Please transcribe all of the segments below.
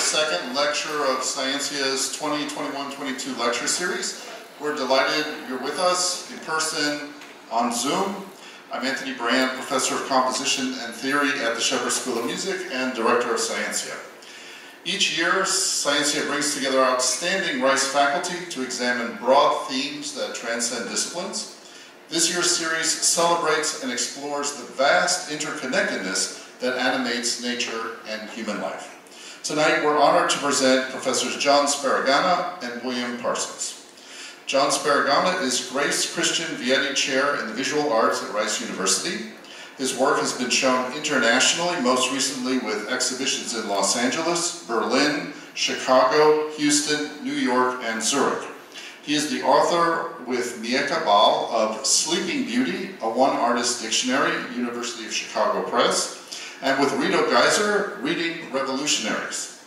second lecture of Scientia's 2021-22 lecture series. We're delighted you're with us in person on Zoom. I'm Anthony Brandt, Professor of Composition and Theory at the Shepherd School of Music and Director of Scientia. Each year, Scientia brings together outstanding Rice faculty to examine broad themes that transcend disciplines. This year's series celebrates and explores the vast interconnectedness that animates nature and human life. Tonight, we're honored to present Professors John Sparagana and William Parsons. John Sparagana is Grace Christian Vieti Chair in the Visual Arts at Rice University. His work has been shown internationally, most recently with exhibitions in Los Angeles, Berlin, Chicago, Houston, New York, and Zurich. He is the author with Mieke Bal of Sleeping Beauty, a one-artist dictionary, University of Chicago Press, and with Reto Geiser, Reading Revolutionaries.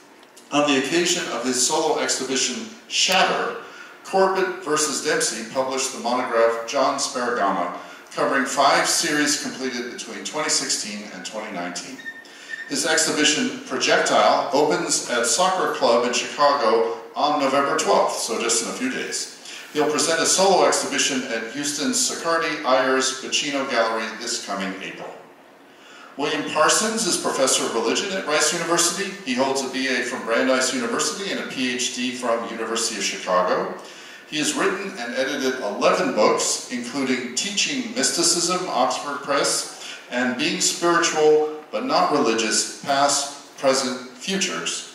On the occasion of his solo exhibition, Shatter, Corbett versus Dempsey published the monograph John Sparagana, covering five series completed between 2016 and 2019. His exhibition, Projectile, opens at Soccer Club in Chicago on November 12th, so just in a few days. He'll present a solo exhibition at Houston's Sicardi Ayers Bacino Gallery this coming April. William Parsons is professor of religion at Rice University. He holds a BA from Brandeis University and a PhD from University of Chicago. He has written and edited 11 books, including Teaching Mysticism, Oxford Press, and Being Spiritual but Not Religious, Past, Present, Futures.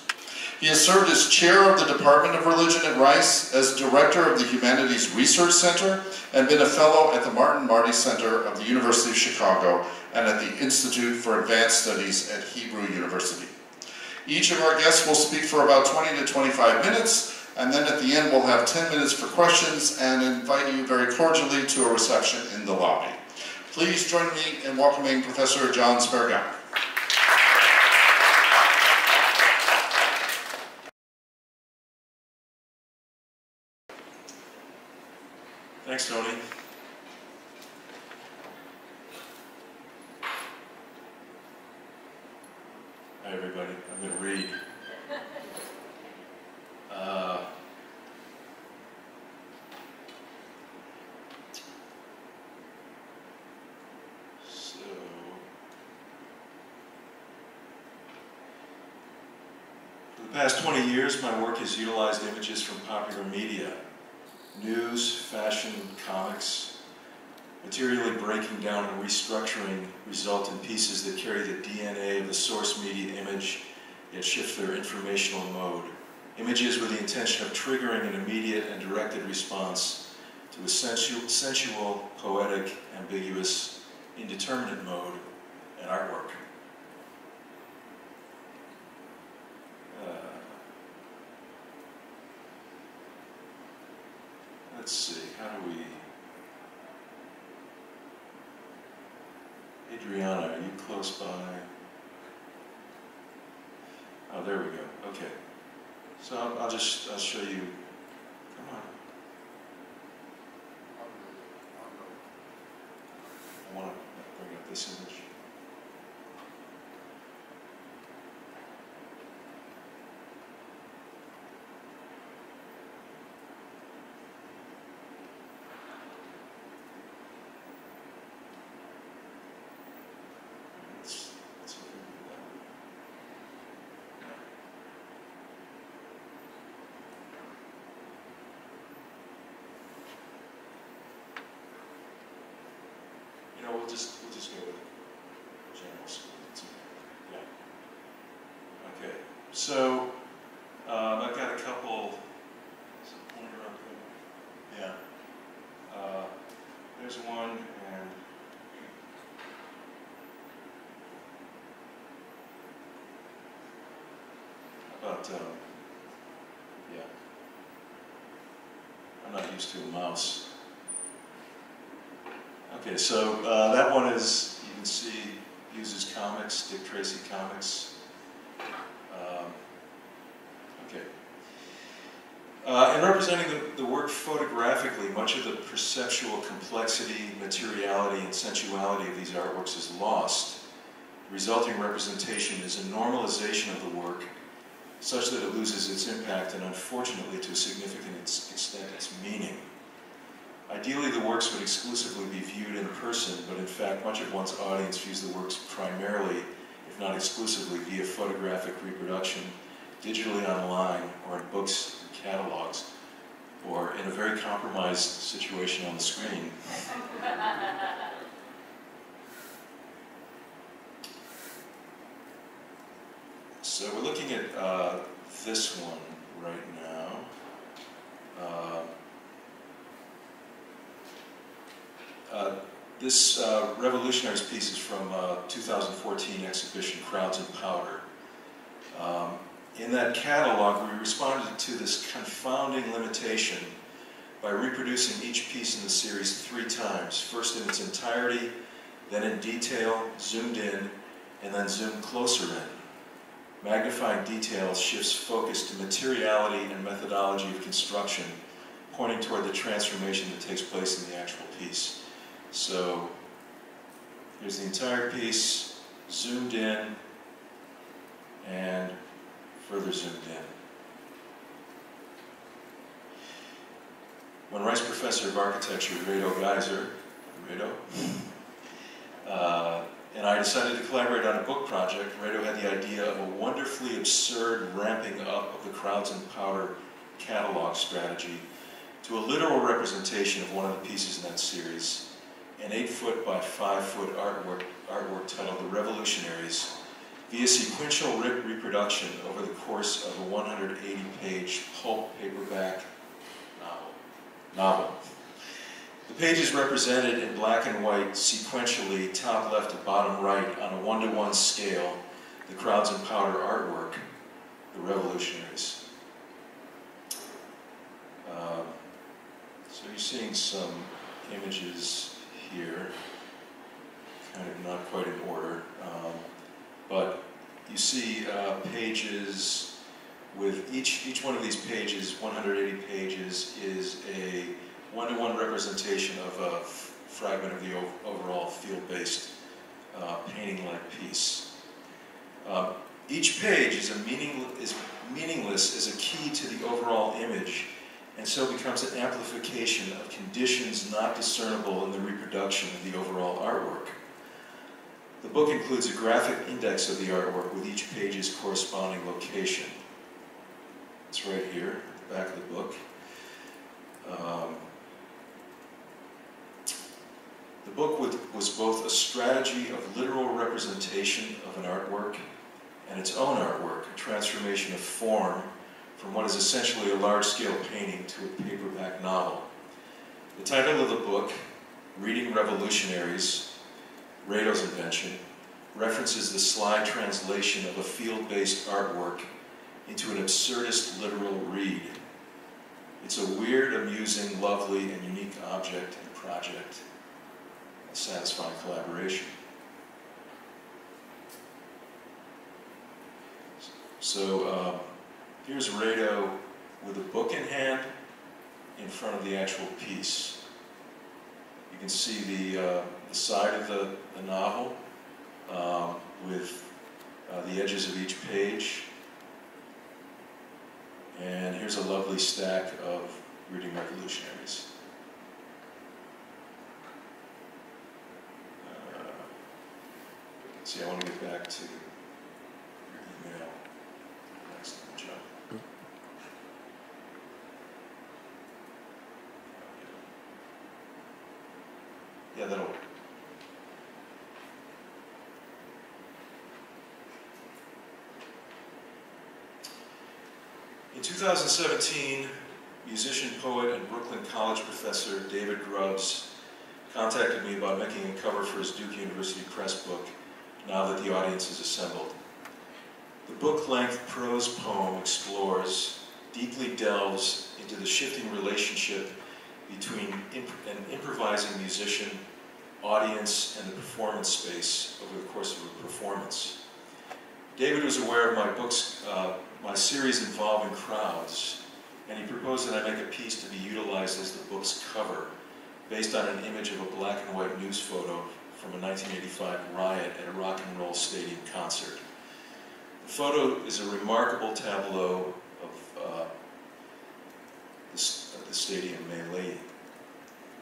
He has served as chair of the Department of Religion at Rice, as director of the Humanities Research Center, and been a fellow at the Martin Marty Center of the University of Chicago and at the Institute for Advanced Studies at Hebrew University. Each of our guests will speak for about 20 to 25 minutes, and then at the end we'll have 10 minutes for questions and invite you very cordially to a reception in the lobby. Please join me in welcoming Professor John Sparagana. Thanks, Tony. Hi, everybody. I'm going to read. Uh, so, for the past 20 years, my work has utilized images from popular media news, fashion, comics, materially breaking down and restructuring result in pieces that carry the DNA of the source media image, yet shift their informational mode. Images with the intention of triggering an immediate and directed response to a sensual, sensual poetic, ambiguous, indeterminate mode and artwork. Let's see, how do we... Adriana, are you close by? Oh, there we go. Okay. So I'll, just, I'll show you. Come on. I want to bring up this image. We'll just we'll just go with general school. Yeah. Okay. So um, I've got a couple. Yeah. Uh, there's one and. About um, yeah. I'm not used to a mouse. Okay, so uh, that one is, you can see, uses comics, Dick Tracy comics. Um, okay. Uh, in representing the, the, work photographically, much of the perceptual complexity, materiality, and sensuality of these artworks is lost. The resulting representation is a normalization of the work such that it loses its impact and unfortunately to a significant extent its meaning. Ideally, the works would exclusively be viewed in person, but in fact, much of one's audience views the works primarily, if not exclusively, via photographic reproduction, digitally online, or in books and catalogs, or in a very compromised situation on the screen. So we're looking at uh, this one right now. Uh, uh, this uh, Revolutionaries piece is from uh, 2014 exhibition Crowds and Power. Um, in that catalog, we responded to this confounding limitation by reproducing each piece in the series three times, first in its entirety, then in detail, zoomed in, and then zoomed closer in. Magnifying details shifts focus to materiality and methodology of construction, pointing toward the transformation that takes place in the actual piece. So here's the entire piece, zoomed in, and further zoomed in. When Rice Professor of Architecture, Reto Geiser, Reto, uh, and I decided to collaborate on a book project, Reto had the idea of a wonderfully absurd ramping up of the Crowds and Power catalog strategy to a literal representation of one of the pieces in that series, an eight foot by five foot artwork, artwork titled The Revolutionaries, via sequential re reproduction over the course of a 180 page pulp paperback novel. novel. The page is represented in black and white sequentially, top left to bottom right, on a one-to-one -one scale, the Crowds and Power artwork, the revolutionaries. Um, so you're seeing some images here, kind of not quite in order, um, but you see uh, pages with each, each one of these pages, 180 pages, is a one-to-one representation of a fragment of the overall field-based uh, painting-like piece. Uh, each page is, a meaning, is meaningless as a key to the overall image, and so becomes an amplification of conditions not discernible in the reproduction of the overall artwork. The book includes a graphic index of the artwork with each page's corresponding location. It's right here, at the back of the book. Um, the book was both a strategy of literal representation of an artwork and its own artwork, a transformation of form from what is essentially a large-scale painting to a paperback novel. The title of the book, Reading Revolutionaries, Reto's invention, references the sly translation of a field-based artwork into an absurdist literal read. It's a weird, amusing, lovely, and unique object and project a satisfying collaboration. So um, here's Reto with a book in hand in front of the actual piece. You can see the, uh, the side of the, the novel um, with uh, the edges of each page. And here's a lovely stack of Reading Revolutionaries. See, I want to get back to your email. Excellent job. Yeah, that'll work. In 2017, musician, poet, and Brooklyn College professor David Grubbs contacted me about making a cover for his Duke University Press book, now that the audience is assembled. The book-length prose poem explores, deeply delves into the shifting relationship between imp an improvising musician, audience, and the performance space over the course of a performance. David was aware of my books, uh, my series involving crowds, and he proposed that I make a piece to be utilized as the book's cover, based on an image of a black and white news photo from a 1985 riot at a rock and roll stadium concert. The photo is a remarkable tableau of uh, the, the stadium Melee.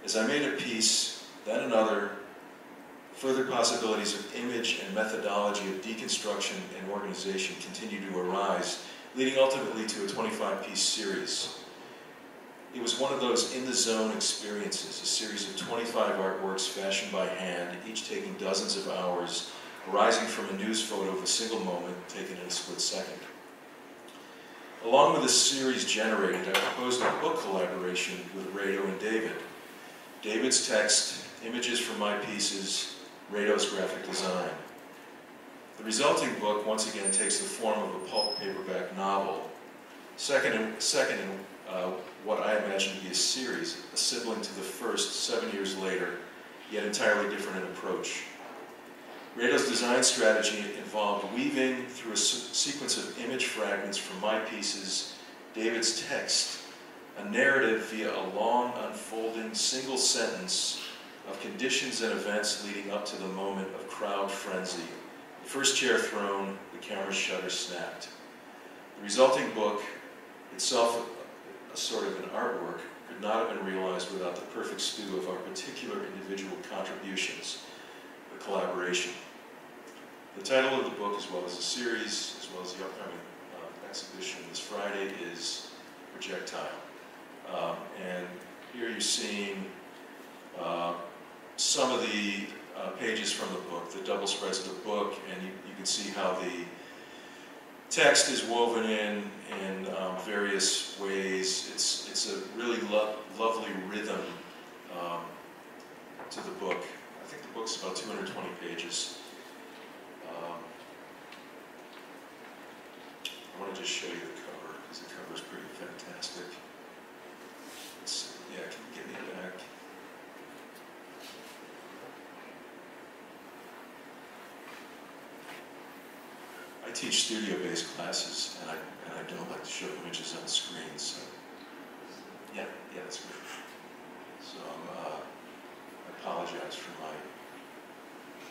As I made a piece, then another, further possibilities of image and methodology of deconstruction and organization continue to arise, leading ultimately to a 25-piece series. It was one of those in-the-zone experiences, a series of 25 artworks fashioned by hand, each taking dozens of hours, arising from a news photo of a single moment taken in a split second. Along with the series generated, I proposed a book collaboration with Reto and David. David's text, images from my pieces, Reto's graphic design. The resulting book once again takes the form of a pulp paperback novel. Second, in- second in uh, what I imagine to be a series, a sibling to the first seven years later, yet entirely different in approach. Reto's design strategy involved weaving through a sequence of image fragments from my pieces, David's text, a narrative via a long unfolding single sentence of conditions and events leading up to the moment of crowd frenzy. The first chair thrown, the camera's shutter snapped. The resulting book, itself a, a sort of an artwork, could not have been realized without the perfect stew of our particular individual contributions, the collaboration. The title of the book, as well as the series, as well as the upcoming uh, exhibition this Friday, is Projectile. Um, and here you're seeing uh, some of the uh, pages from the book, the double spreads of the book, and you, you can see how the text is woven in in um, various ways. It's, it's a really lo- lovely rhythm um, to the book. I think the book's about 220 pages. Um, I want to just show you the cover, because the cover is pretty fantastic. It's, yeah, can you get me back? I teach studio-based classes, and I, and I don't like to show images on the screen, so, yeah, yeah, that's good. So, uh, I apologize for my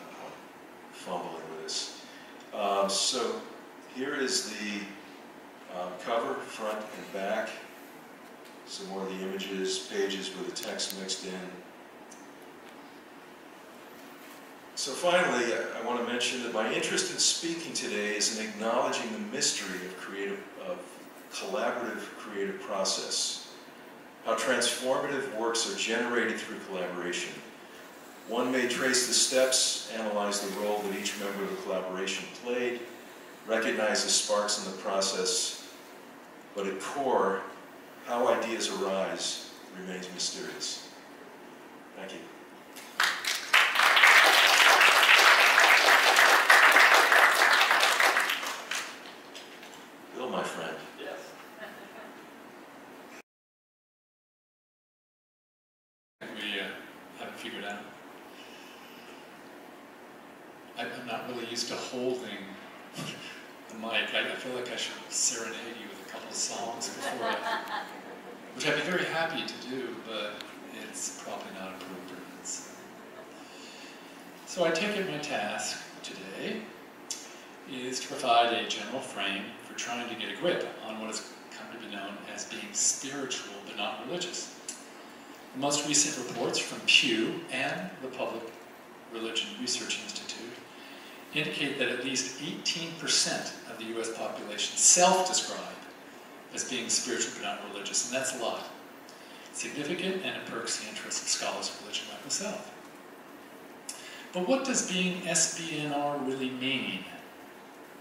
uh, fumbling with this. Um, so, here is the um, cover, front and back. Some more of the images, pages with the text mixed in. So finally, I- want to mention that my interest in speaking today is in acknowledging the mystery of creative, of collaborative creative process. How transformative works are generated through collaboration. One may trace the steps, analyze the role that each member of the collaboration played, recognize the sparks in the process, but at core, how ideas arise remains mysterious. Thank you. Bill, my friend. Yes. We uh, have it figured out. I- I'm not really used to holding the mic. I I feel like I should serenade you with a couple of songs before I, which I'd be very happy to do, but it's probably not appropriate. So- So I take it my task today is to provide a general frame for trying to get a grip on what has come to be known as being spiritual but not religious. The most recent reports from Pew and the Public Religion Research Institute indicate that at least 18% of the US population self describe as being spiritual but not religious, and that's a lot. Significant and it perks the interest of scholars of religion like myself. But what does being SBNR really mean?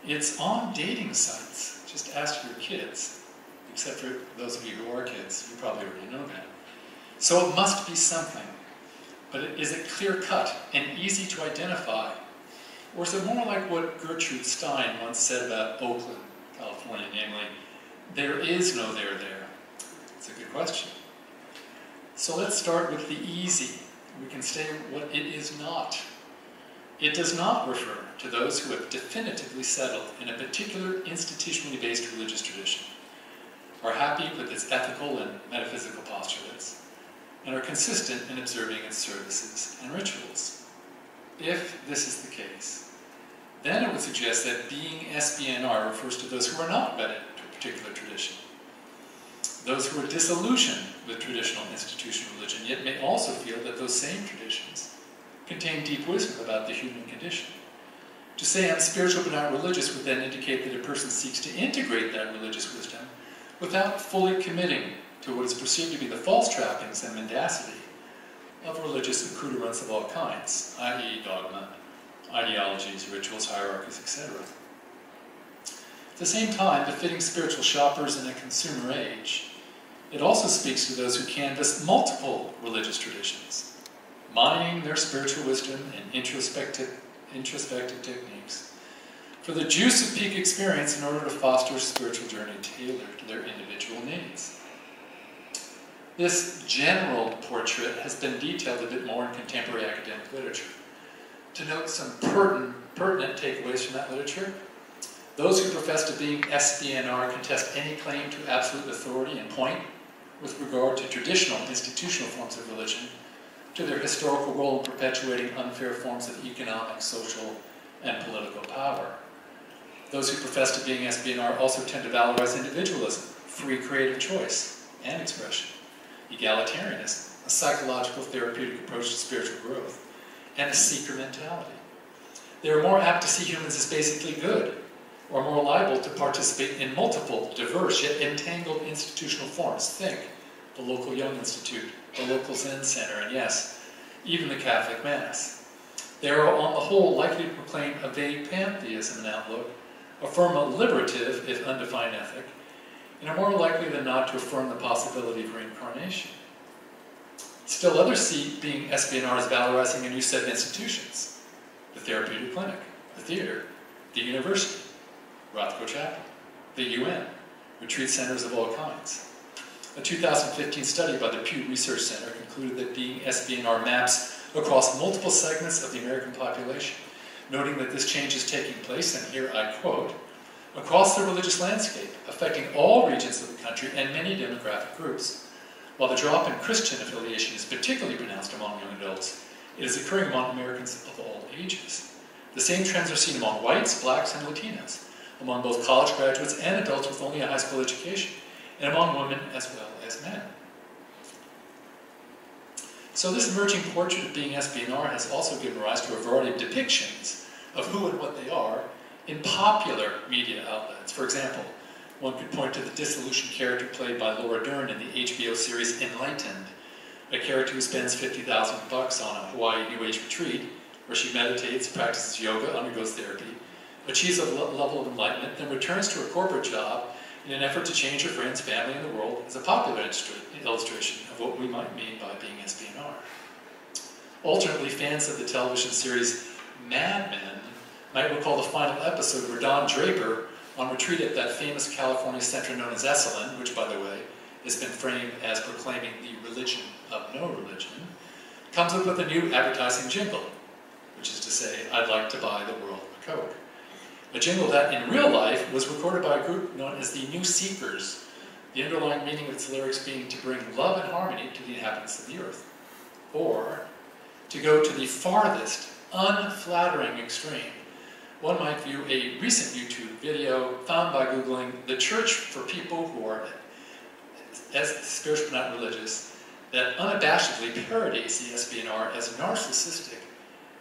It's on dating sites. Just ask your kids, except for those of you who are kids, you probably already know that. So it must be something. But is it clear cut and easy to identify? Or is it more like what Gertrude Stein once said about Oakland, California, namely, there is no there there? It's a good question. So let's start with the easy. We can say what it is not. It does not refer to those who have definitively settled in a particular institutionally based religious tradition, are happy with its ethical and metaphysical postulates, and are consistent in observing its services and rituals. If this is the case, then it would suggest that being SBNR refers to those who are not wedded to a particular tradition. Those who are disillusioned with traditional institutional religion, yet may also feel that those same traditions contain deep wisdom about the human condition. To say I'm spiritual but not religious would then indicate that a person seeks to integrate that religious wisdom without fully committing to what is perceived to be the false trappings and mendacity of religious accoutrements of all kinds, i.e., dogma, ideologies, rituals, hierarchies, etc. At the same time, befitting spiritual shoppers in a consumer age, it also speaks to those who canvass multiple religious traditions, mining their spiritual wisdom and introspective, introspective techniques for the juice of peak experience in order to foster a spiritual journey tailored to their individual needs. This general portrait has been detailed a bit more in contemporary academic literature. To note some pertinent, pertinent takeaways from that literature, those who profess to being SBNR contest any claim to absolute authority and point, with regard to traditional institutional forms of religion, to their historical role in perpetuating unfair forms of economic, social, and political power. Those who profess to being SBNR also tend to valorize individualism, free creative choice, and expression. Egalitarianism, a psychological therapeutic approach to spiritual growth, and a seeker mentality. They are more apt to see humans as basically good, or more liable to participate in multiple, diverse, yet entangled institutional forms. Think the local Jung Institute, the local Zen Center, and yes, even the Catholic Mass. They are, on the whole, likely to proclaim a vague pantheism and outlook, affirm a liberative, if undefined, ethic, and are more likely than not to affirm the possibility of reincarnation. Still others see being SBNR as valorizing a new set of institutions, the therapeutic clinic, the theater, the university, Rothko Chapel, the UN, retreat centers of all kinds. A 2015 study by the Pew Research Center concluded that being SBNR maps across multiple segments of the American population, noting that this change is taking place, and here I quote, across the religious landscape, affecting all regions of the country and many demographic groups. While the drop in Christian affiliation is particularly pronounced among young adults, it is occurring among Americans of all ages. The same trends are seen among whites, blacks, and Latinas, among both college graduates and adults with only a high school education, and among women as well as men. So this emerging portrait of being SBNR has also given rise to a variety of depictions of who and what they are in popular media outlets. For example, one could point to the disillusioned character played by Laura Dern in the HBO series Enlightened, a character who spends 50,000 bucks on a Hawaii New Age retreat where she meditates, practices yoga, undergoes therapy, achieves a level of enlightenment, then returns to her corporate job in an effort to change her friends, family, and the world as a popular illustration of what we might mean by being SBNR. Alternately, fans of the television series Mad Men might recall the final episode where Don Draper, on retreat at that famous California center known as Esalen, which, by the way, has been framed as proclaiming the religion of no religion, comes up with a new advertising jingle, which is to say, I'd like to buy the world a Coke. A jingle that, in real life, was recorded by a group known as the New Seekers, the underlying meaning of its lyrics being to bring love and harmony to the inhabitants of the earth, or to go to the farthest, unflattering extreme one might view a recent YouTube video found by Googling the church for people who are as spiritual but not religious that unabashedly parodies the SBNR as narcissistic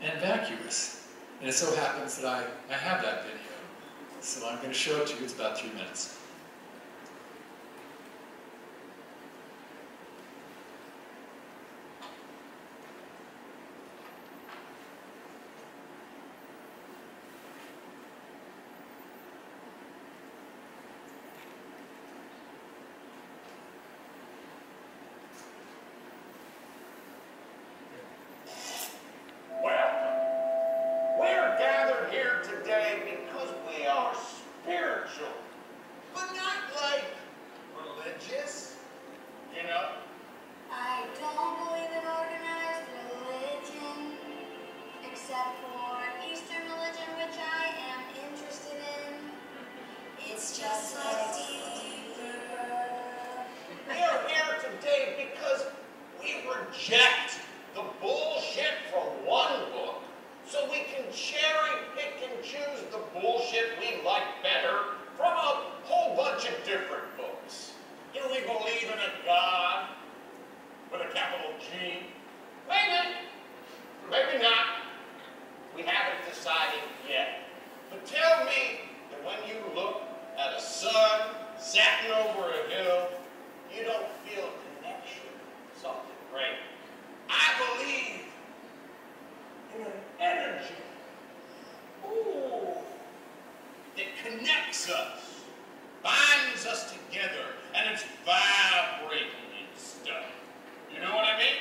and vacuous. And it so happens that I, I have that video. So I'm going to show it to you. It's about three minutes. And it's vibrating and stuff. You know what I mean?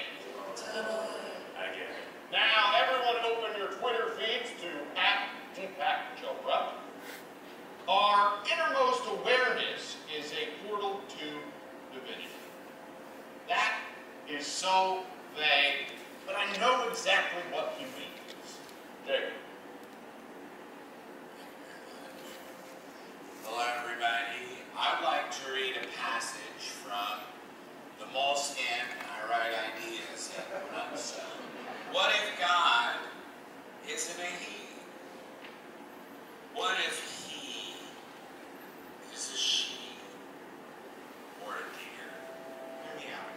I get it. Now, everyone open your Twitter feeds to at Deepak Chopra. Our innermost awareness is a portal to divinity. That is so vague, but I know exactly what he means. There. Hello, everybody. I'd like to read a passage from the Moleskine I Write Ideas in Nutshell. What if God isn't a he? What if he is a she or a deer? Hear me out.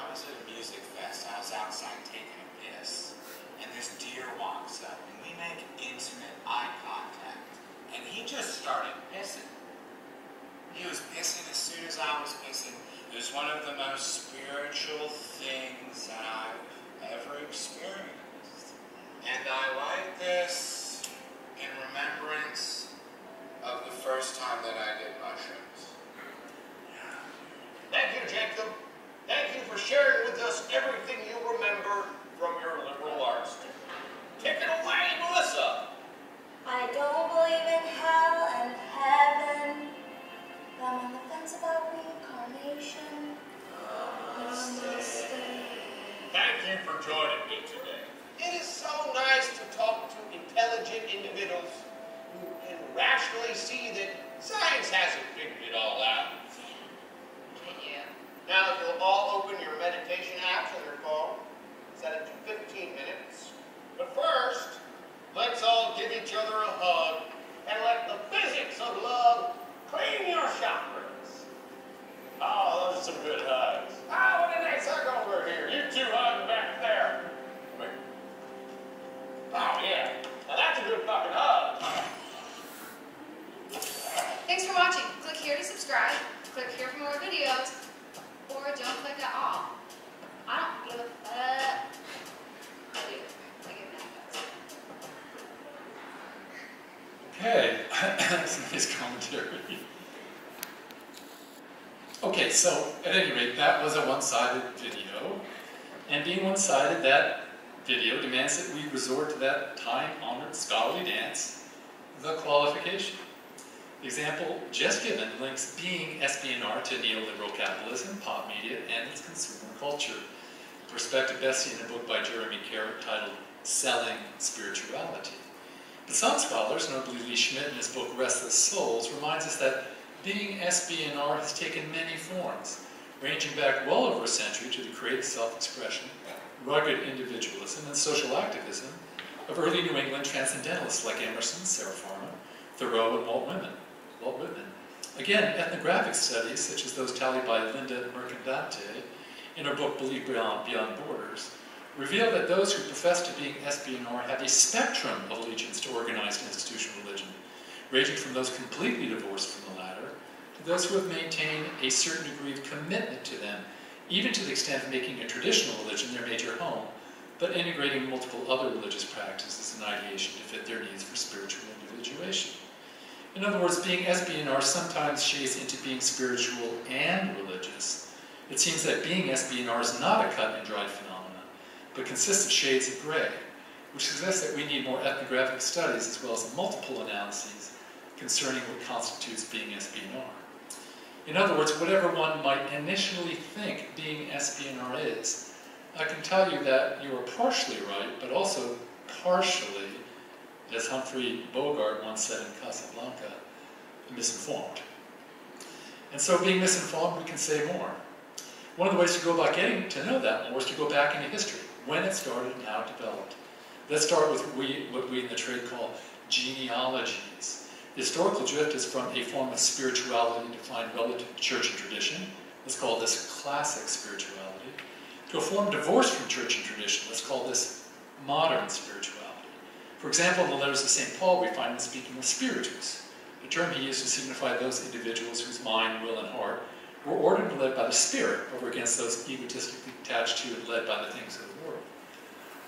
I was at a music fest. I was outside taking a piss, and this deer walks up, and we make intimate eye contact, and he just started pissing. He was pissing as soon as I was pissing. It was one of the most spiritual things that I've ever experienced. And I like this in remembrance of the first time that I did mushrooms. Thank you, Jacob. Thank you for sharing with us everything you remember from your liberal arts. Take it away, Melissa. I don't believe in hell and heaven. I'm on the fence about reincarnation. Namaste. Thank you for joining me today. It is so nice to talk to intelligent individuals who can rationally see that science hasn't figured it all out. Now, if you'll all open your meditation apps on your phone, set it to 15 minutes. But first, let's all give each other a hug and let the physics of love clean your chakras. Oh, those are some good hugs. Oh, what a nice hug over here. You two hug back there. Wait. Oh, yeah. Now that's a good fucking hug. Thanks for watching. Click here to subscribe, click here for more videos, or don't click at all. I don't give a fuck. I do. I give a fuck. Okay, some nice commentary. Okay, so at any rate, that was a one-sided video. And being one-sided, that video demands that we resort to that time-honored scholarly dance, the qualification. The example just given links being SBNR to neoliberal capitalism, pop media, and its consumer culture. The Perspective best seen in a book by Jeremy Carrette titled Selling Spirituality. But some scholars, notably Leigh Schmidt in his book Restless Souls, reminds us that being SBNR has taken many forms, ranging back well over a century to the creative self-expression, rugged individualism, and social activism of early New England transcendentalists like Emerson, Sarah Farmer, Thoreau, and Walt Whitman. Walt Whitman. Again, ethnographic studies, such as those tallied by Linda Mercadante in her book Belief Beyond, Beyond Borders, reveal that those who profess to being SBNR have a spectrum of allegiance to organized institutional religion, ranging from those completely divorced from the latter those who have maintained a certain degree of commitment to them, even to the extent of making a traditional religion their major home, but integrating multiple other religious practices and ideation to fit their needs for spiritual individuation. In other words, being SBNR sometimes shades into being spiritual and religious. It seems that being SBNR is not a cut and dried phenomenon, but consists of shades of gray, which suggests that we need more ethnographic studies as well as multiple analyses concerning what constitutes being SBNR. In other words, whatever one might initially think being SBNR is, I can tell you that you are partially right, but also partially, as Humphrey Bogart once said in Casablanca, misinformed. And so being misinformed, we can say more. One of the ways to go about getting to know that more is to go back into history, when it started and how it developed. Let's start with we, what we in the trade call genealogies. Historical drift is from a form of spirituality defined relative to church and tradition. Let's call this classic spirituality. To a form divorced from church and tradition. Let's call this modern spirituality. For example, in the letters of St. Paul, we find him speaking of spiritus, a term he used to signify those individuals whose mind, will, and heart were ordered and led by the Spirit over against those egotistically attached to and led by the things of the world.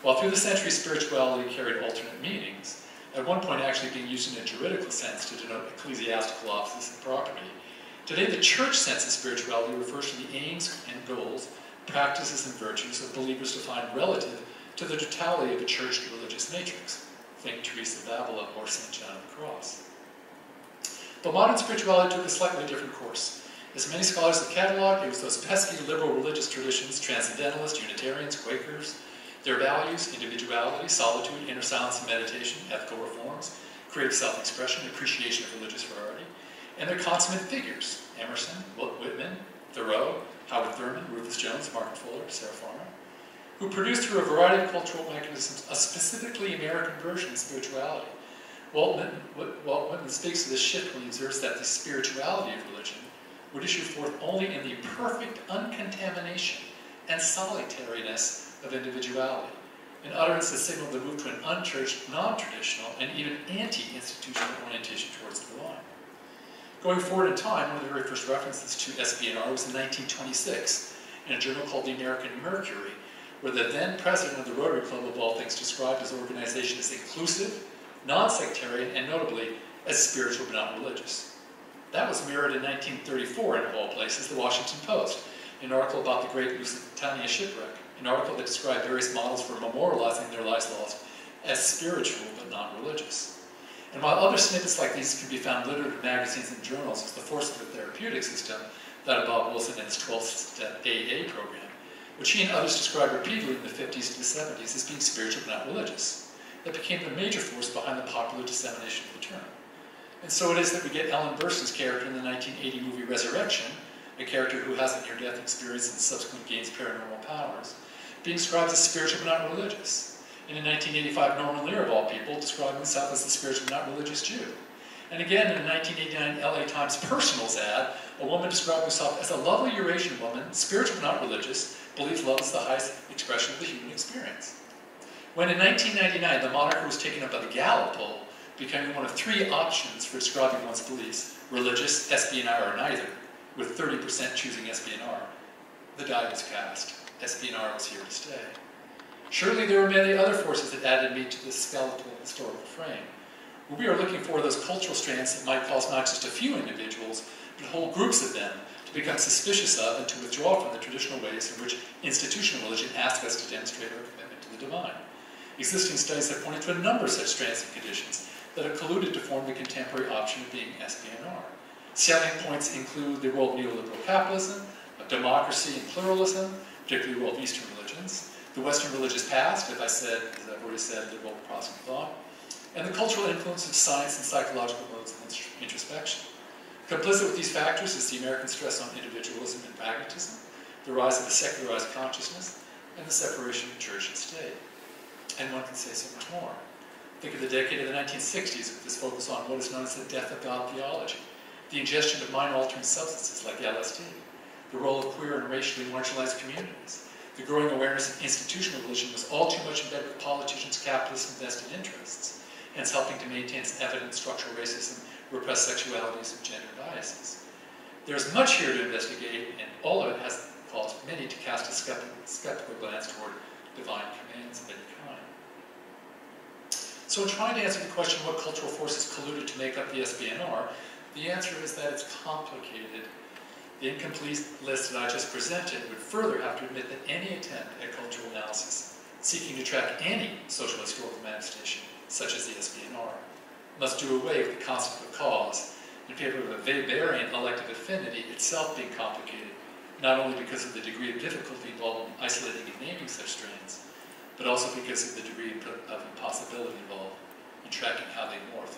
While through the centuries spirituality carried alternate meanings, at one point actually being used in a juridical sense to denote ecclesiastical offices and property. Today, the church sense of spirituality refers to the aims and goals, practices, and virtues of believers defined relative to the totality of a church religious matrix. Think Teresa of Avila or St. John of the Cross. But modern spirituality took a slightly different course. As many scholars have cataloged, it was those pesky liberal religious traditions, transcendentalists, Unitarians, Quakers, their values, individuality, solitude, inner silence and meditation, ethical reforms, creative self-expression, appreciation of religious variety, and their consummate figures, Emerson, Walt Whitman, Thoreau, Howard Thurman, Rufus Jones, Margaret Fuller, Sarah Farmer, who produced through a variety of cultural mechanisms a specifically American version of spirituality. Walt Whitman, Walt Whitman speaks to this shift when he observes that the spirituality of religion would issue forth only in the perfect uncontamination and solitariness of individuality, an utterance that signaled the move to an unchurched, non-traditional, and even anti-institutional orientation towards the divine. Going forward in time, one of the very first references to SBNR was in 1926 in a journal called the American Mercury, where the then president of the Rotary Club of all things described his organization as inclusive, non-sectarian, and notably as spiritual but not religious. That was mirrored in 1934 in, of all places, the Washington Post, an article about the great Lusitania shipwreck, an article that described various models for memorializing their lives lost as spiritual but not religious. And while other snippets like these can be found in magazines and journals as the force of the therapeutic system, that of Bob Wilson and his 12-step AA program, which he and others described repeatedly in the 50s to the 70s as being spiritual but not religious, that became the major force behind the popular dissemination of the term. And so it is that we get Ellen Burstyn's character in the 1980 movie Resurrection, a character who has a near-death experience and subsequently gains paranormal powers, being described as spiritual but not religious. And in 1985, Norman Lear, of all people, described himself as the spiritual but not religious Jew. And again, in a 1989 LA Times personals ad, a woman described herself as a lovely Eurasian woman, spiritual but not religious, believes love is the highest expression of the human experience. When in 1999 the moniker was taken up by the Gallup poll, becoming one of three options for describing one's beliefs, religious, SBNR, or neither, with 30% choosing SBNR, the die was cast. SBNR was here to stay. Surely there were many other forces that added meat to this skeletal historical frame. We are looking for those cultural strands that might cause not just a few individuals, but whole groups of them to become suspicious of and to withdraw from the traditional ways in which institutional religion asks us to demonstrate our commitment to the divine. Existing studies have pointed to a number of such strands and conditions that have colluded to form the contemporary option of being SBNR. Salient points include the role of neoliberal capitalism, of democracy and pluralism, particularly of Eastern religions, the Western religious past, as I said, as I've already said, the of Protestant thought, and the cultural influence of science and psychological modes of introspection. Complicit with these factors is the American stress on individualism and pragmatism, the rise of the secularized consciousness, and the separation of church and state. And one can say so much more. Think of the decade of the 1960s with this focus on what is known as the death of God theology, the ingestion of mind-altering substances like LSD, the role of queer and racially marginalized communities, the growing awareness that institutional religion was all too much embedded with politicians' capitalist and vested interests, hence helping to maintain its evident structural racism, repressed sexualities, and gender biases. There's much here to investigate, and all of it has caused many to cast a skeptical, skeptical glance toward divine commands of any kind. So in trying to answer the question what cultural forces colluded to make up the SBNR, the answer is that it's complicated the incomplete list that I just presented would further have to admit that any attempt at cultural analysis seeking to track any social historical manifestation, such as the SBNR, must do away with the concept of cause in favor of a Weberian elective affinity itself being complicated, not only because of the degree of difficulty involved in isolating and naming such strains, but also because of the degree of impossibility involved in tracking how they morph.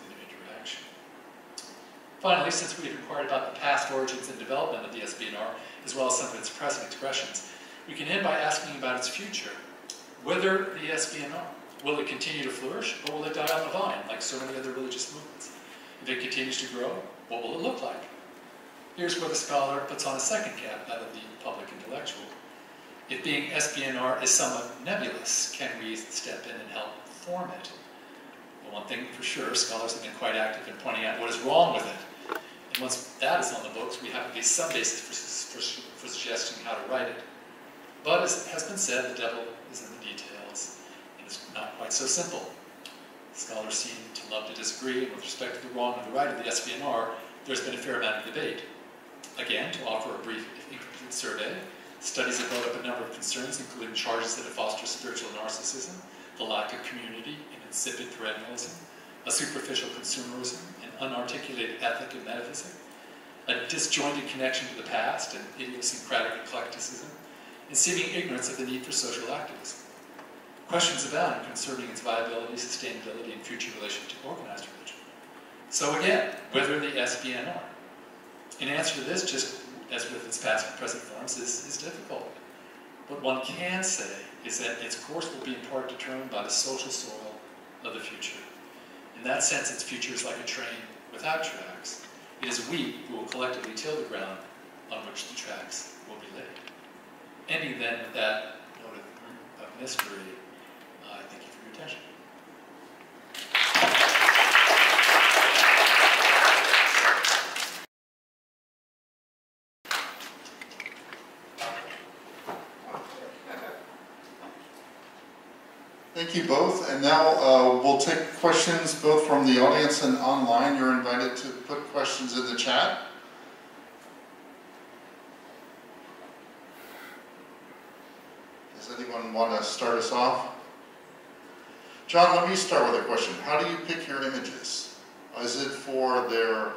Finally, since we have inquired about the past origins and development of the SBNR, as well as some of its present expressions, we can end by asking about its future. Whether the SBNR, will it continue to flourish, or will it die on the vine, like so many other religious movements? If it continues to grow, what will it look like? Here's where the scholar puts on a second cap out of the public intellectual. If being SBNR is somewhat nebulous, can we step in and help form it? Well, one thing for sure, scholars have been quite active in pointing out what is wrong with it once that is on the books, we have at least some basis for, for, for suggesting how to write it. But as has been said, the devil is in the details, and it's not quite so simple. Scholars seem to love to disagree, and with respect to the wrong and the right of the SBNR, there's been a fair amount of debate. Again, to offer a brief, incomplete survey, studies have brought up a number of concerns, including charges that it fosters spiritual narcissism, the lack of community, and insipid perennialism, a superficial consumerism, an unarticulated ethic and metaphysic, a disjointed connection to the past, and idiosyncratic eclecticism, and seeming ignorance of the need for social activism. Questions abound concerning its viability, sustainability, and future relation to organized religion. So again, whether the SBNR. In answer to this, just as with its past and present forms, is, is difficult. What one can say is that its course will be in part determined by the social soil of the future. In that sense, its future is like a train without tracks. It is we who will collectively till the ground on which the tracks will be laid. Ending then with that note of, mystery, uh, I thank you for your attention. Thank you both, and now uh, we'll take questions both from the audience and online. You're invited to put questions in the chat. Does anyone want to start us off? John, let me start with a question. How do you pick your images? Is it for their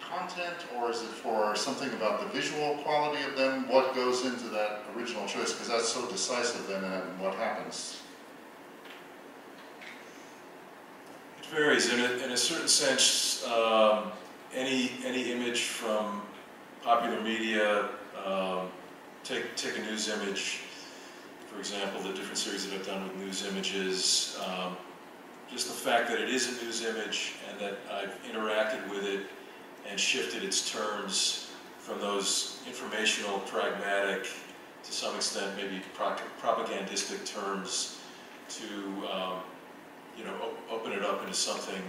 content or is it for something about the visual quality of them? What goes into that original choice? Because that's so decisive then in what happens. Varies. In a, in a certain sense, um, any, any image from popular media, um, take, take a news image, for example, the different series that I've done with news images, um, just the fact that it is a news image and that I've interacted with it and shifted its terms from those informational, pragmatic, to some extent maybe pro- propagandistic terms to um, you know, op- open it up into something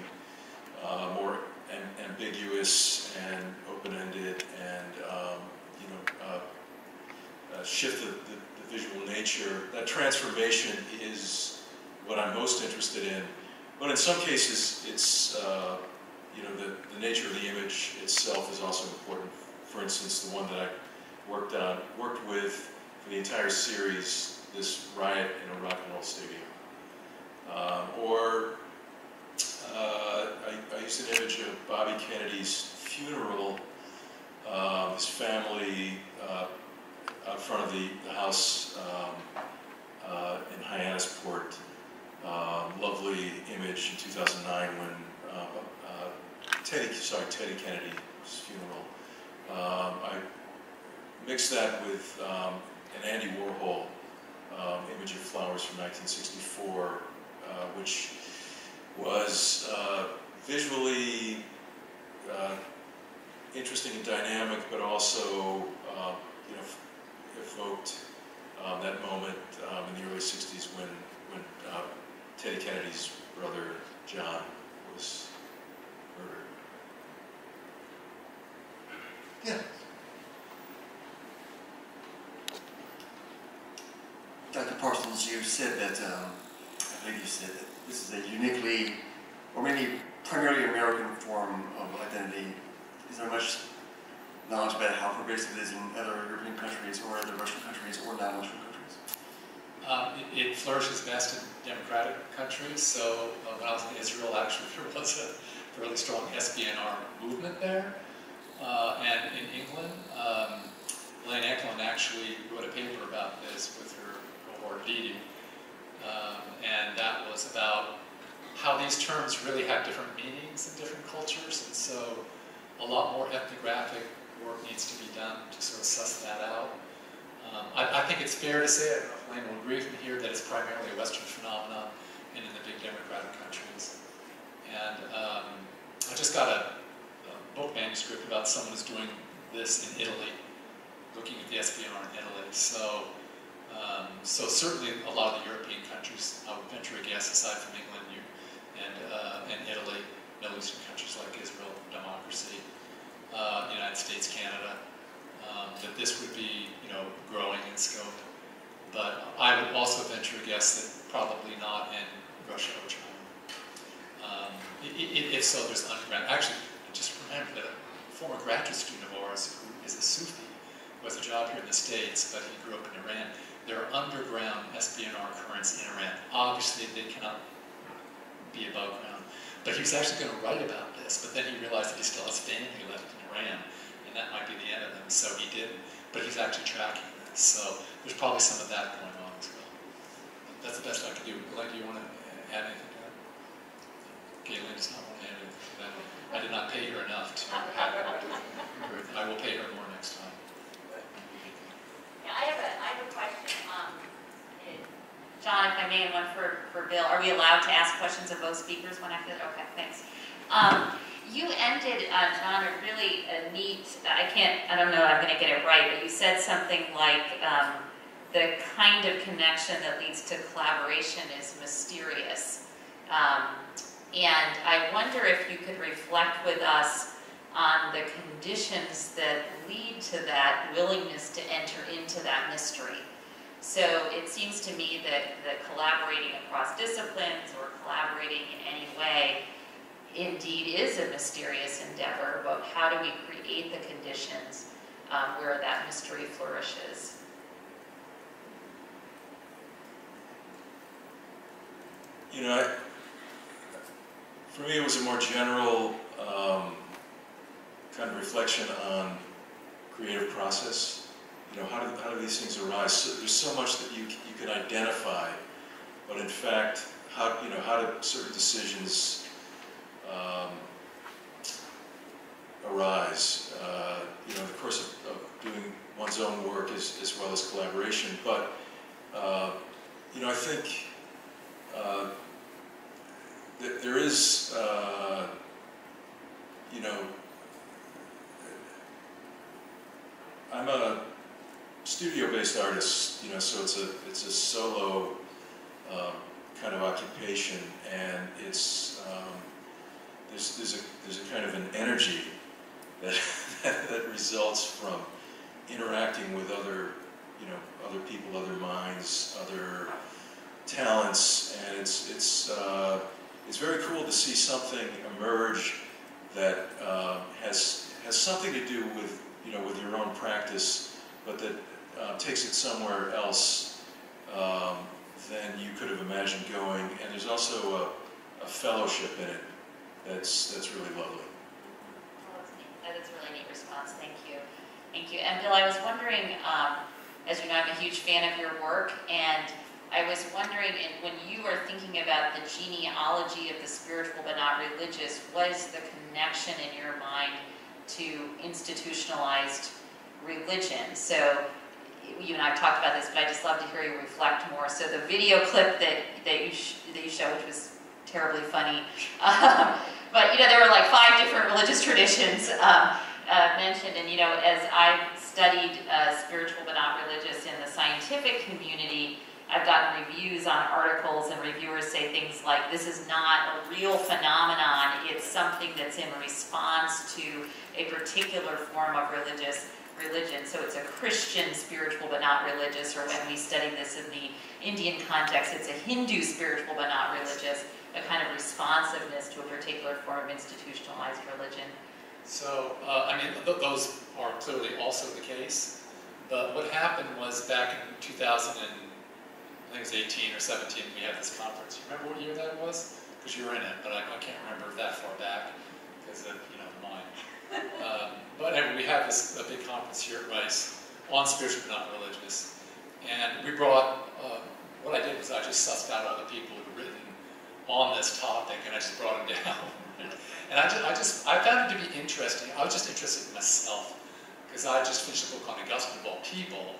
uh, more am- ambiguous and open-ended and, um, you know, uh, shift the, the, the visual nature. That transformation is what I'm most interested in. But in some cases, it's, uh, you know, the, the nature of the image itself is also important. For instance, the one that I worked on, worked with for the entire series, this riot in a rock and roll stadium. Um, or uh, I, I, used an image of Bobby Kennedy's funeral, uh, his family uh, out front of the, the house um, uh, in Hyannisport. Um, lovely image in 2009 when uh, uh, Teddy, sorry, Teddy Kennedy's funeral. Um, I mixed that with um, an Andy Warhol um, image of flowers from 1964 uh, which was uh, visually uh, interesting and dynamic, but also you know evoked um, that moment um, in the early '60s when when Teddy Kennedy's brother John was murdered. Yeah. Dr. Parsons, you said that um, you said, that this is a uniquely, or maybe primarily American form of identity. Is there much knowledge about how pervasive it is in other European countries or other Western countries or non-Western countries? Um, it, it, flourishes best in democratic countries. So uh, when I was in Israel, actually, there was a fairly strong SBNR movement there. Uh, and in England, um, Elaine Ecklund actually wrote a paper about this with her cohort Didi. Um, and that was about how these terms really have different meanings in different cultures, and so a lot more ethnographic work needs to be done to sort of suss that out. Um, I, I, think it's fair to say, I don't Elaine will agree with me here, that it's primarily a Western phenomenon and in the big democratic countries. And um, I just got a, a, book manuscript about someone who's doing this in Italy, looking at the SBNR in Italy. So um, so certainly a lot of the European countries, I would venture a guess, aside from England and, uh, and Italy, Middle Eastern countries like Israel, democracy, uh, United States, Canada, um, that this would be, you know, growing in scope. But I would also venture a guess that probably not in Russia or China. Um, if so, there's underground. Actually, I just remember that a former graduate student of ours who is a Sufi who has a job here in the States, but he grew up in Iran. There are underground SBNR currents in Iran. Obviously, they cannot be above ground. But he was actually going to write about this, but then he realized that he still has family left in Iran, and that might be the end of them, so he didn't. But he's actually tracking this, so there's probably some of that going on as well. That's the best I can do. Like, do you want to add anything to that? Galen does not want to add anything to that. I did not pay her enough to have her. I will pay her more next time. Yeah, I have a, I have a question. Um, John, if I may, and one for, for Bill. Are we allowed to ask questions of both speakers when I could? Okay, thanks. Um, you ended, uh, John, a really a neat, I can't, I don't know, I'm going to get it right, but you said something like um, the kind of connection that leads to collaboration is mysterious. Um, and I wonder if you could reflect with us on the conditions that lead to that willingness to enter into that mystery. So it seems to me that, that collaborating across disciplines or collaborating in any way indeed is a mysterious endeavor, but how do we create the conditions um, where that mystery flourishes? You know, I, for me, it was a more general um, kind of reflection on creative process. You know, how do, how do these things arise? So, there's so much that you, you can identify, but in fact, how, you know, how do certain decisions um, arise? Uh, you know, in the course of, of doing one's own work as, as well as collaboration. But, uh, you know, I think uh, there is, uh, you know, I'm a studio-based artist, you know, so it's a it's a solo um, kind of occupation, and it's um, there's there's a there's a kind of an energy that that results from interacting with other you know other people, other minds, other talents, and it's it's uh, it's very cool to see something emerge that uh, has has something to do with you know with your own practice, but that uh, takes it somewhere else um, than you could have imagined going. And there's also a, a fellowship in it that's that's really lovely. Well, that's. That is a really neat response. Thank you. Thank you. And Bill, I was wondering, um, as you know, I'm a huge fan of your work, and I was wondering, when you are thinking about the genealogy of the spiritual but not religious, what is the connection in your mind to institutionalized religion? So you and I have talked about this, but I just love to hear you reflect more. So the video clip that, that you that you showed, which was terribly funny, um, but you know there were like five different religious traditions um, uh, mentioned, and you know as I've studied uh, spiritual but not religious in the scientific community, I've gotten reviews on articles, and reviewers say things like, "This is not a real phenomenon; it's something that's in response to a particular form of religious." religion. So it's a Christian spiritual but not religious, or when we study this in the Indian context, it's a Hindu spiritual but not religious, a kind of responsiveness to a particular form of institutionalized religion. So, uh, I mean, th- those are clearly also the case. But what happened was back in 2000 and I think it was 18 or 17, we had this conference. You remember what year that was? Because you were in it, but I, I can't remember that far back because of, you know, mine. Um, but anyway, we had this a big conference here at Rice on spiritual but not religious. And we brought, uh, what I did was I just sussed out all the people who'd written on this topic and I just brought them down. and I just, I just, I found it to be interesting. I was just interested in myself because I just finished a book on Augustine of all people.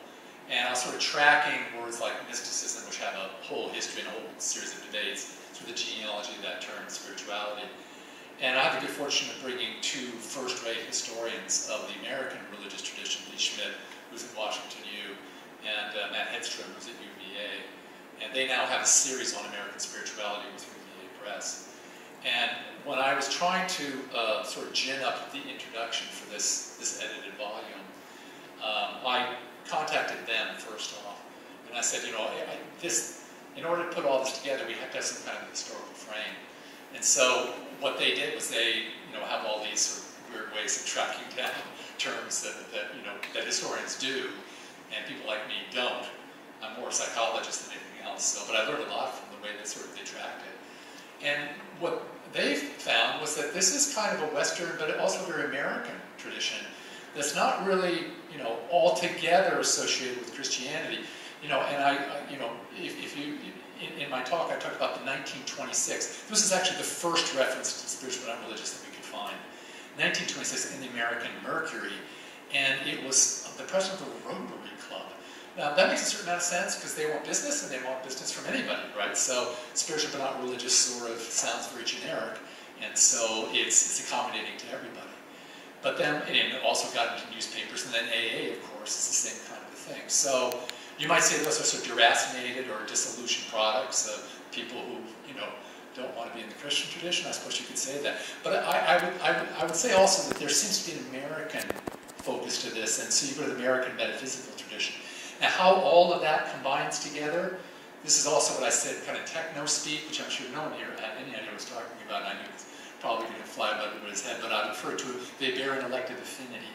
And I was sort of tracking words like mysticism, which have a whole history and a whole series of debates through the genealogy of that term, spirituality. And I had the good fortune of bringing two first-rate historians of the American religious tradition, Leigh Schmidt, who's at Washington U, and uh, Matt Hedstrom, who's at UVA. And they now have a series on American spirituality with UVA Press. And when I was trying to uh, sort of gin up the introduction for this, this edited volume, um, I contacted them first off. And I said, you know, I, this, in order to put all this together, we have to have some kind of historical frame. And so what they did was they, you know, have all these sort of weird ways of tracking down terms that, that you know that historians do, and people like me don't. I'm more a psychologist than anything else. So, but I learned a lot from the way they sort of they tracked it. And what they found was that this is kind of a Western, but also very American tradition that's not really, you know, altogether associated with Christianity. You know, and I, I you know, if, if you, in, in, my talk, I talked about the 1926. This is actually the first reference to spiritual and religious that we could find. 1926 in the American Mercury, and it was the president of the Rotary Club. Now, that makes a certain amount of sense because they want business and they want business from anybody, right? So, spiritual but not religious sort of sounds very generic, and so it's, it's accommodating to everybody. But then it also got into newspapers, and then AA, of course, is the same kind of a thing. So, you might say those are sort of deracinated or disillusioned products of people who, you know, don't want to be in the Christian tradition. I suppose you could say that. But I, I, would, I, would, I would say also that there seems to be an American focus to this, and so you go to the American metaphysical tradition. Now, how all of that combines together, this is also what I said, kind of techno speak, which I'm sure no one here had any idea was talking about, and I knew it's probably going to fly above everybody's head, but I refer to it, they bear an elective affinity.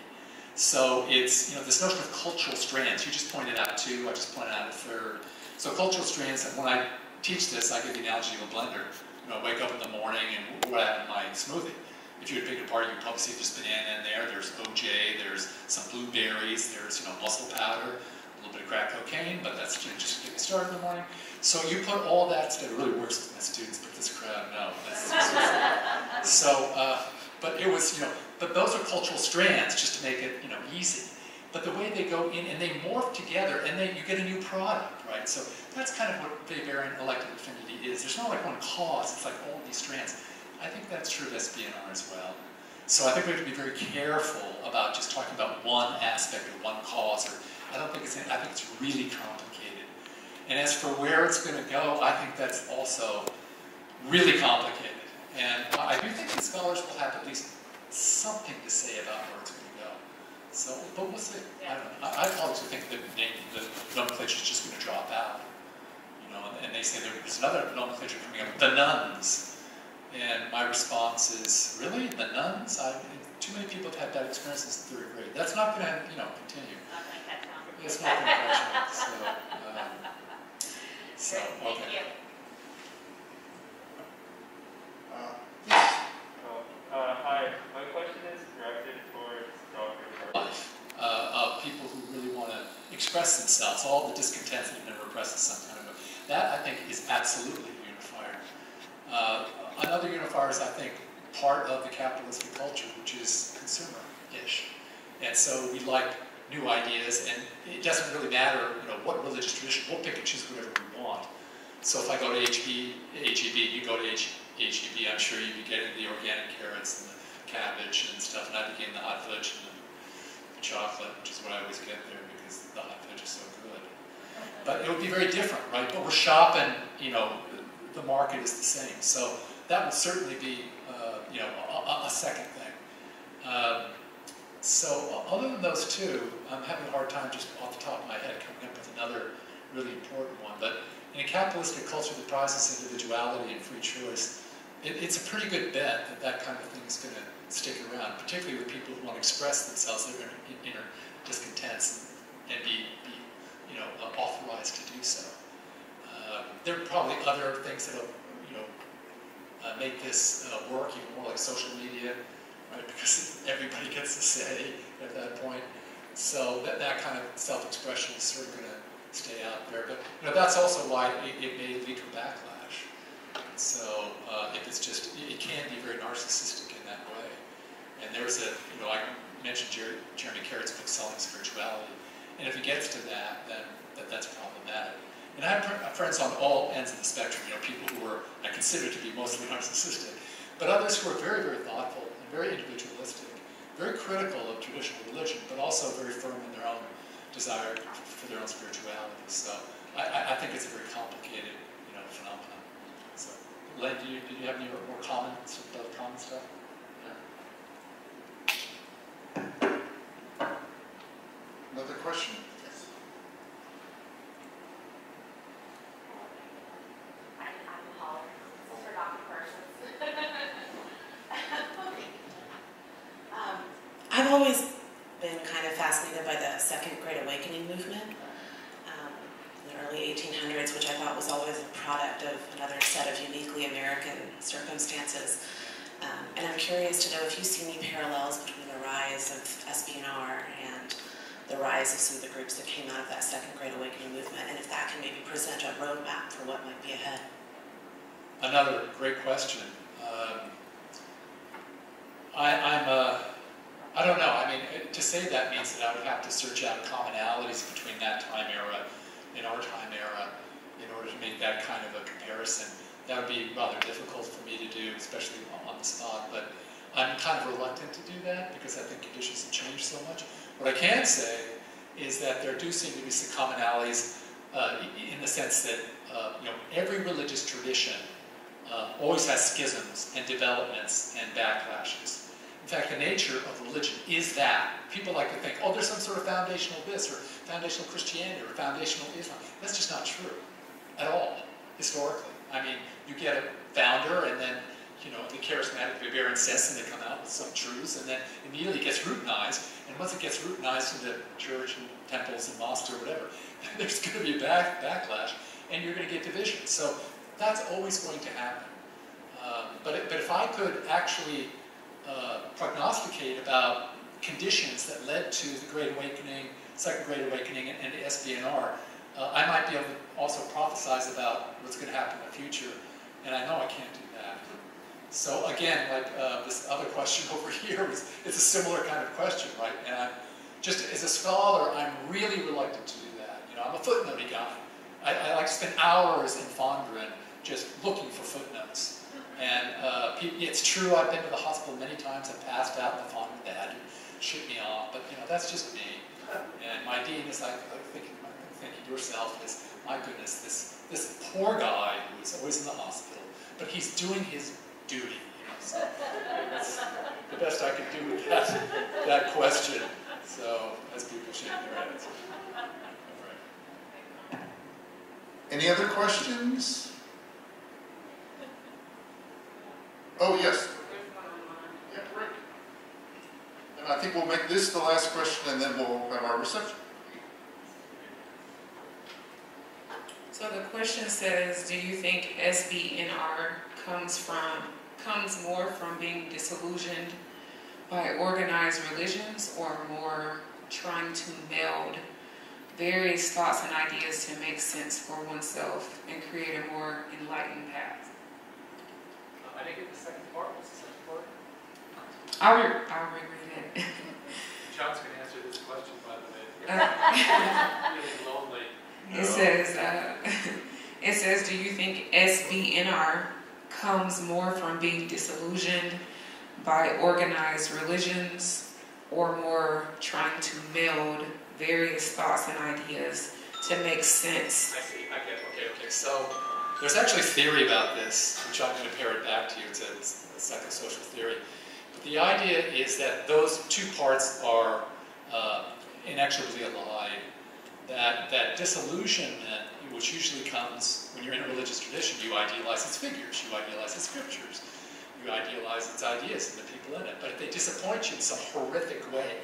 So it's, you know, this notion of cultural strands. You just pointed out two, I just pointed out a third. So cultural strands, and when I teach this, I give the analogy of a blender. You know, I wake up in the morning and what happened to my smoothie? if you were to pick apart, you'd probably see there's banana in there, there's OJ, there's some blueberries, there's you know muscle powder, a little bit of crack cocaine, but that's you know, just getting started in the morning. So you put all that together, really works with my students, but this crowd, no. so, uh, but it was, you know, but those are cultural strands just to make it, you know, easy. But the way they go in and they morph together and then you get a new product, right? So that's kind of what Weberian elective affinity is. There's not like one cause, it's like all these strands. I think that's true of SBNR as well. So I think we have to be very careful about just talking about one aspect or one cause. Or I don't think it's. I think it's really complicated. And as for where it's going to go, I think that's also really complicated. And I do think that scholars will have at least something to say about where it's going to go. So, but we'll see. I don't know. I, I also think that the, the nomenclature is just going to drop out. You know, and, and they say there's another nomenclature coming up, the nuns. And my response is, really, the nuns? I, too many people have had bad experiences in third grade. That's not going to, you know, continue. Not going to catch on. It's not going to on. So, um, so Great, okay. Thank you. Uh, Oh, uh, hi, my question is directed towards Dr. Life uh, of people who really want to express themselves, all the discontents that have been repressed at some time ago. That, I think, is absolutely a unifier. Uh, another unifier is, I think, part of the capitalistic culture, which is consumer-ish. And so we like new ideas, and it doesn't really matter, you know, what religious tradition, we'll pick and choose whatever we want. So if I go to HB, HEB, you go to H, HEB, I'm sure you'd be getting the organic carrots and the cabbage and stuff, and I'd be getting the hot fudge and the, the chocolate, which is what I always get there because the hot fudge is so good. But it would be very different, right? But we're shopping, you know, the market is the same. So that would certainly be, uh, you know, a, a second thing. Um, so other than those two, I'm having a hard time just off the top of my head coming up with another really important one. But in a capitalistic culture that prizes individuality and free choice, it, it's a pretty good bet that that kind of thing is going to stick around, particularly with people who want to express themselves, their inner, inner discontents, and, and be, be, you know, uh, authorized to do so. Uh, there are probably other things that will, you know, uh, make this uh, work even more like social media, right? Because everybody gets to say at that point. So that, that kind of self-expression is sort of going to stay out there. But you know, that's also why it, it may lead to backlash. So uh, if it's just, it can be very narcissistic in that way. And there's a, you know, I mentioned Jerry, Jeremy Carrette's book, Selling Spirituality. And if it gets to that, then that, that's problematic. And I have friends on all ends of the spectrum, you know, people who are, I consider to be mostly narcissistic, but others who are very, very thoughtful very individualistic, very critical of traditional religion, but also very firm in their own desire for their own spirituality. So I, I think it's a very complicated, you know, phenomenon. So, Len, do you, did you have any more comments about common stuff? Another question? I, I'm Holly, sister Dr. Parsons. I've always been kind of fascinated by the Second Great Awakening movement um, in the early 1800s, which I thought was always a product of another set of uniquely American circumstances. Um, and I'm curious to know if you see any parallels between the rise of SBNR and the rise of some of the groups that came out of that Second Great Awakening movement, and if that can maybe present a roadmap for what might be ahead. Another great question. Um, I, I'm, uh, I don't know. I mean, to say that means that I would have to search out commonalities between that time era and our time era in order to make that kind of a comparison. That would be rather difficult for me to do, especially on- the spot. But I'm kind of reluctant to do that because I think conditions have changed so much. What I can say is that there do seem to be some commonalities uh, in the sense that uh, you know every religious tradition uh, always has schisms and developments and backlashes. In fact, the nature of religion is that. People like to think, oh, there's some sort of foundational this or foundational Christianity or foundational Islam. That's just not true at all, historically. I mean, you get a founder and then, you know, the charismatic Bavarian says and they come out with some truths and then immediately gets routinized. And once it gets routinized into church and temples and mosques or whatever, there's going to be a back, backlash and you're going to get division. So that's always going to happen. Um, but, it, but if I could actually uh, prognosticate about conditions that led to the Great Awakening, Second Great Awakening, and, and the SBNR, uh, I might be able to also prophesize about what's going to happen in the future. And I know I can't do that. So again, like uh, this other question over here, it's a similar kind of question, right? And I'm, just as a scholar, I'm really reluctant to do that. You know, I'm a footnotey guy. I, I like to spend hours in Fondren just looking for footnotes. And uh, it's true, I've been to the hospital many times. I've passed out in the Fondren. They had to ship me off. But, you know, that's just me. And my dean is like, like thinking, thinking to yourself is, my goodness, this, this poor guy who's always in the hospital, but he's doing his duty. You know, so that's the best I could do with that, that question. So, as people shake their heads. Any other questions? Oh, yes. Yeah. And I think we'll make this the last question and then we'll have our reception. So the question says, do you think SBNR comes from, comes more from being disillusioned by organized religions or more trying to meld various thoughts and ideas to make sense for oneself and create a more enlightened path? I didn't get the second part. What's the second part? I'll, re- I'll reread it. John's going to answer this question, by the way. Uh, really lonely. It says, uh, it says, do you think SBNR comes more from being disillusioned by organized religions or more trying to meld various thoughts and ideas to make sense? I see. I get. Okay. Okay. So there's actually theory about this, which I'm going to pair it back to you. It's a, it's a psychosocial theory. But the idea is that those two parts are uh, inexorably allied. That that disillusionment, which usually comes when you're in a religious tradition, you idealize its figures, you idealize its scriptures, you idealize its ideas and the people in it. But if they disappoint you in some horrific way,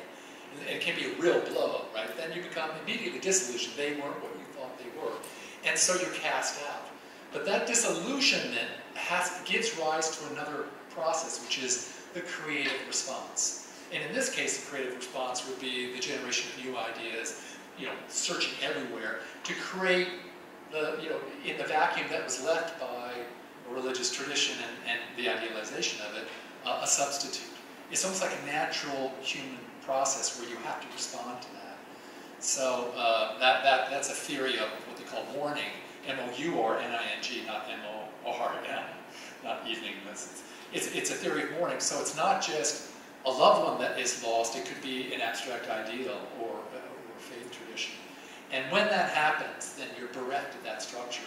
it can be a real blow, right? Then you become immediately disillusioned. They weren't what you thought they were. And so you're cast out. But that disillusionment has, gives rise to another process, which is the creative response. And in this case, the creative response would be the generation of new ideas, you know, searching everywhere to create the, you know, in the vacuum that was left by a religious tradition and, and the idealization of it, uh, a substitute. It's almost like a natural human process where you have to respond to that. So uh, that, that, that's a theory of what they call mourning, M-O-U-R-N-I-N-G, not M-O-R-N, not evening. It's, it's, a theory of mourning, so it's not just a loved one that is lost, it could be an abstract ideal or. And when that happens, then you're bereft of that structure,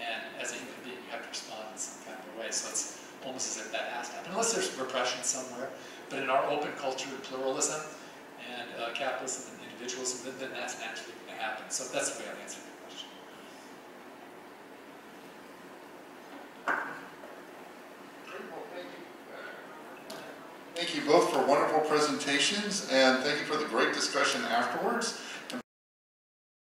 and as a human being, you have to respond in some kind of a way. So it's almost as if that has to happen, unless there's repression somewhere. But in our open culture and pluralism and uh, capitalism and individualism, then, then that's naturally going to happen. So that's the way I'd answer your question. Thank thank you both for wonderful presentations and thank you for the great discussion afterwards.